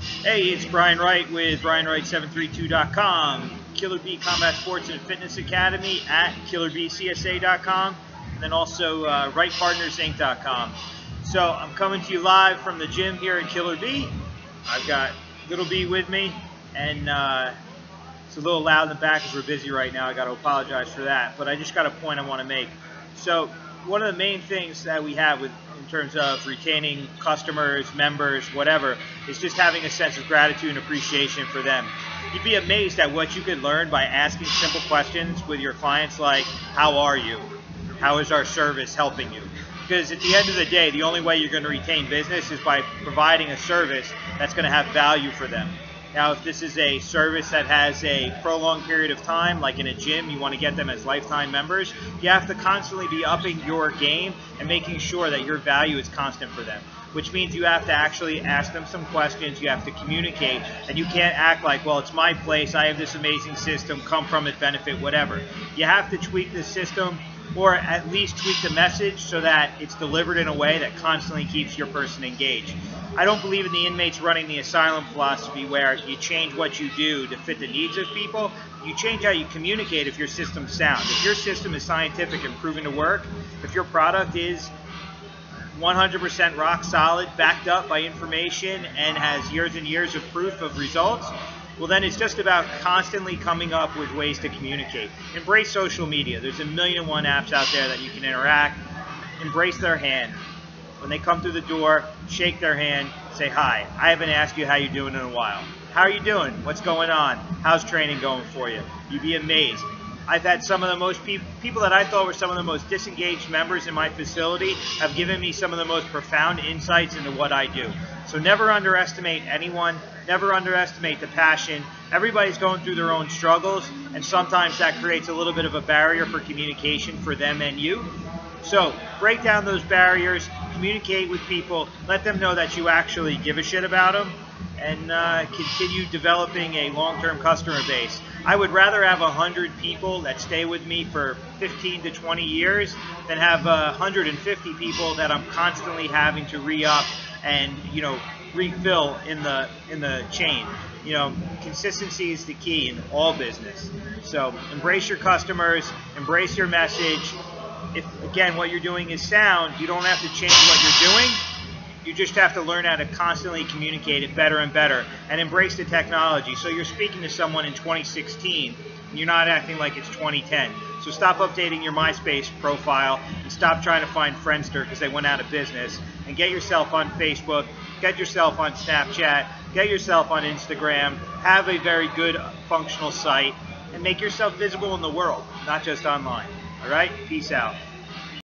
Hey, it's Brian Wright with BrianWright732.com, Killer B Combat Sports and Fitness Academy at KillerBCSA.com, and then also uh, WrightPartnersInc.com. So I'm coming to you live from the gym here at Killer B. I've got Little Bee with me, and uh, it's a little loud in the back because we're busy right now. I got to apologize for that, but I just got a point I want to make. So one of the main things that we have with terms of retaining customers, members, whatever, is just having a sense of gratitude and appreciation for them. You'd be amazed at what you could learn by asking simple questions with your clients like, how are you? How is our service helping you? Because at the end of the day, the only way you're going to retain business is by providing a service that's going to have value for them. Now, if this is a service that has a prolonged period of time, like in a gym, you want to get them as lifetime members, you have to constantly be upping your game and making sure that your value is constant for them. Which means you have to actually ask them some questions, you have to communicate, and you can't act like, well, it's my place, I have this amazing system, come from it, benefit, whatever. You have to tweak the system or at least tweak the message so that it's delivered in a way that constantly keeps your person engaged. I don't believe in the inmates running the asylum philosophy where you change what you do to fit the needs of people. You change how you communicate if your system's sound. If your system is scientific and proven to work, if your product is 100% rock solid, backed up by information, and has years and years of proof of results, well, then it's just about constantly coming up with ways to communicate. Embrace social media. There's a million and one apps out there that you can interact. Embrace their hand. When they come through the door, shake their hand, say hi. I haven't asked you how you're doing in a while. How are you doing? What's going on? How's training going for you? You'd be amazed. I've had some of the most pe people that I thought were some of the most disengaged members in my facility have given me some of the most profound insights into what I do. So never underestimate anyone, never underestimate the passion. Everybody's going through their own struggles, and sometimes that creates a little bit of a barrier for communication for them and you. So break down those barriers, communicate with people, let them know that you actually give a shit about them, and uh, continue developing a long-term customer base. I would rather have 100 people that stay with me for 15 to 20 years than have uh, 150 people that I'm constantly having to re-up and you know refill in the in the chain. You know, consistency is the key in all business. So embrace your customers, embrace your message. If again what you're doing is sound, you don't have to change what you're doing you just have to learn how to constantly communicate it better and better and embrace the technology. So you're speaking to someone in 2016 and you're not acting like it's 2010. So stop updating your MySpace profile and stop trying to find Friendster because they went out of business and get yourself on Facebook, get yourself on Snapchat, get yourself on Instagram, have a very good functional site and make yourself visible in the world, not just online. All right? Peace out.